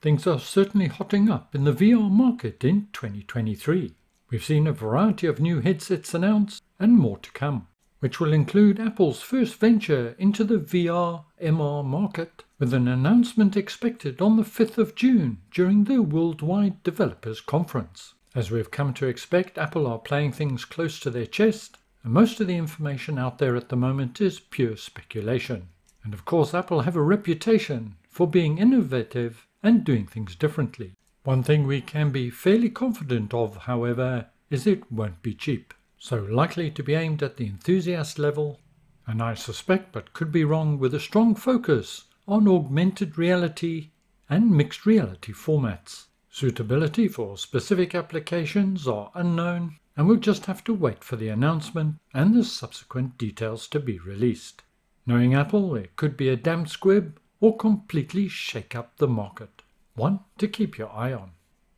things are certainly hotting up in the VR market in 2023. We've seen a variety of new headsets announced and more to come, which will include Apple's first venture into the VR MR market, with an announcement expected on the 5th of June during the Worldwide Developers Conference. As we've come to expect, Apple are playing things close to their chest, and most of the information out there at the moment is pure speculation. And of course, Apple have a reputation for being innovative and doing things differently. One thing we can be fairly confident of, however, is it won't be cheap. So likely to be aimed at the enthusiast level, and I suspect but could be wrong with a strong focus on augmented reality and mixed reality formats. Suitability for specific applications are unknown, and we'll just have to wait for the announcement and the subsequent details to be released. Knowing Apple, it could be a damn squib or completely shake up the market. One to keep your eye on.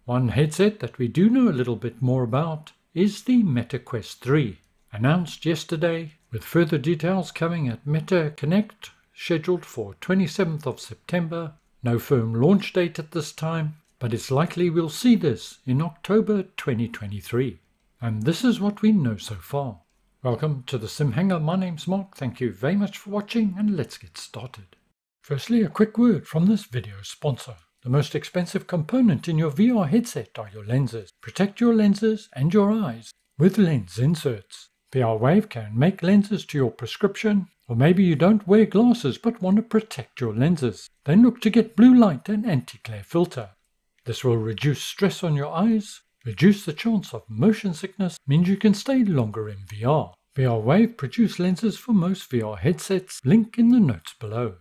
One headset that we do know a little bit more about is the Meta Quest 3, announced yesterday with further details coming at Meta Connect scheduled for 27th of September. No firm launch date at this time, but it's likely we'll see this in October 2023. And this is what we know so far. Welcome to the SimHanger. My name's Mark. Thank you very much for watching and let's get started. Firstly, a quick word from this video sponsor. The most expensive component in your VR headset are your lenses. Protect your lenses and your eyes with lens inserts. VR Wave can make lenses to your prescription, or maybe you don't wear glasses but want to protect your lenses. Then look to get blue light and anti-glare filter. This will reduce stress on your eyes, reduce the chance of motion sickness, means you can stay longer in VR. VR Wave produce lenses for most VR headsets, link in the notes below.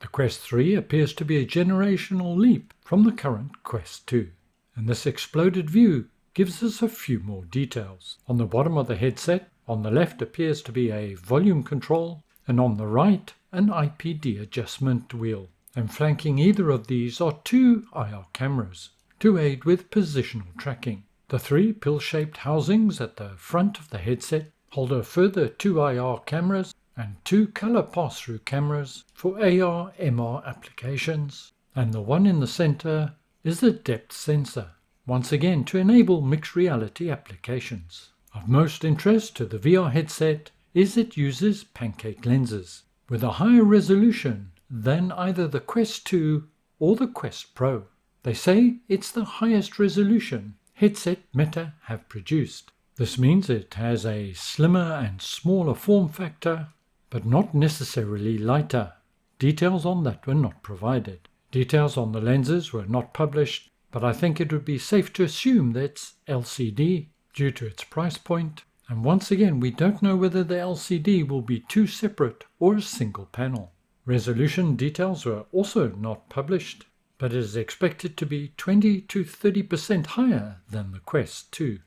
The Quest 3 appears to be a generational leap from the current Quest 2, and this exploded view gives us a few more details. On the bottom of the headset, on the left appears to be a volume control, and on the right, an IPD adjustment wheel and flanking either of these are two IR cameras to aid with positional tracking. The three pill-shaped housings at the front of the headset hold a further two IR cameras and two color pass-through cameras for AR MR applications, and the one in the center is the depth sensor, once again to enable mixed reality applications. Of most interest to the VR headset is it uses pancake lenses with a higher resolution than either the Quest 2 or the Quest Pro. They say it's the highest resolution headset Meta have produced. This means it has a slimmer and smaller form factor, but not necessarily lighter. Details on that were not provided. Details on the lenses were not published, but I think it would be safe to assume that it's LCD due to its price point. And once again, we don't know whether the LCD will be two separate or a single panel. Resolution details were also not published, but it is expected to be 20 to 30% higher than the Quest 2.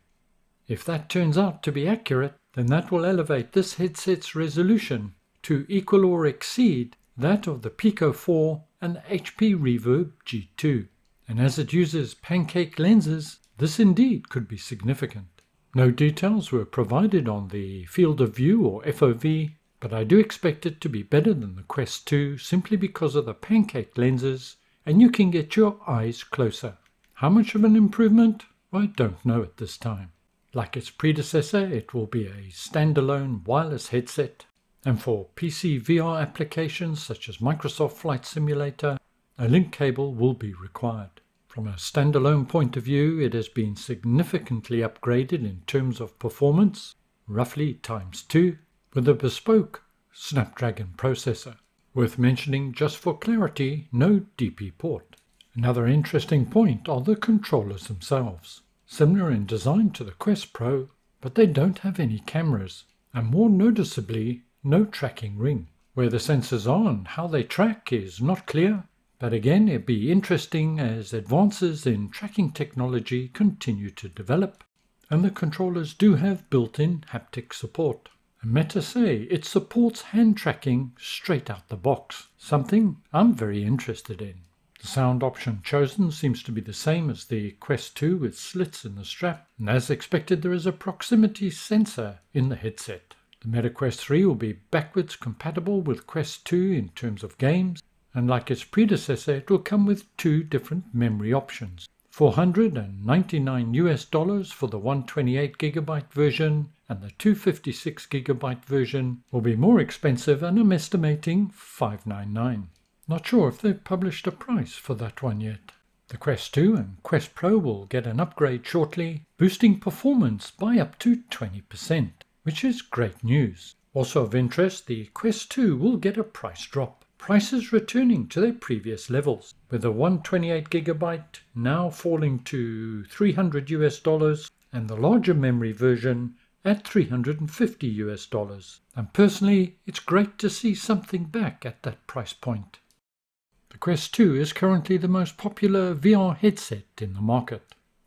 If that turns out to be accurate, then that will elevate this headset's resolution to equal or exceed that of the Pico 4 and HP Reverb G2. And as it uses pancake lenses, this indeed could be significant. No details were provided on the field of view or FOV but I do expect it to be better than the Quest 2 simply because of the pancake lenses and you can get your eyes closer. How much of an improvement? I don't know at this time. Like its predecessor, it will be a standalone wireless headset, and for PC VR applications such as Microsoft Flight Simulator, a link cable will be required. From a standalone point of view, it has been significantly upgraded in terms of performance, roughly times 2, with a bespoke Snapdragon processor. Worth mentioning just for clarity, no DP port. Another interesting point are the controllers themselves. Similar in design to the Quest Pro, but they don't have any cameras, and more noticeably, no tracking ring. Where the sensors are and how they track is not clear, but again it'd be interesting as advances in tracking technology continue to develop, and the controllers do have built-in haptic support. Meta say it supports hand tracking straight out the box, something I'm very interested in. The sound option chosen seems to be the same as the Quest 2 with slits in the strap, and as expected there is a proximity sensor in the headset. The Meta Quest 3 will be backwards compatible with Quest 2 in terms of games, and like its predecessor, it will come with two different memory options. 499 US dollars for the 128 gigabyte version and the 256 gigabyte version will be more expensive and I'm estimating 599. Not sure if they've published a price for that one yet. The Quest 2 and Quest Pro will get an upgrade shortly, boosting performance by up to 20%, which is great news. Also of interest, the Quest 2 will get a price drop prices returning to their previous levels, with the 128 gigabyte now falling to 300 US dollars and the larger memory version at 350 US dollars. And personally, it's great to see something back at that price point. Quest 2 is currently the most popular VR headset in the market,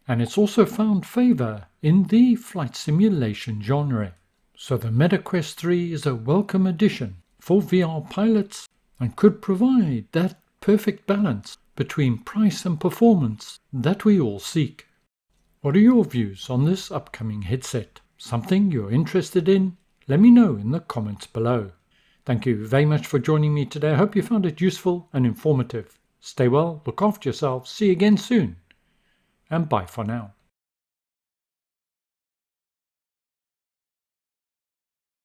and it's also found favor in the flight simulation genre. So the MetaQuest 3 is a welcome addition for VR pilots and could provide that perfect balance between price and performance that we all seek. What are your views on this upcoming headset? Something you're interested in? Let me know in the comments below. Thank you very much for joining me today. I hope you found it useful and informative. Stay well, look after yourselves, see you again soon, and bye for now.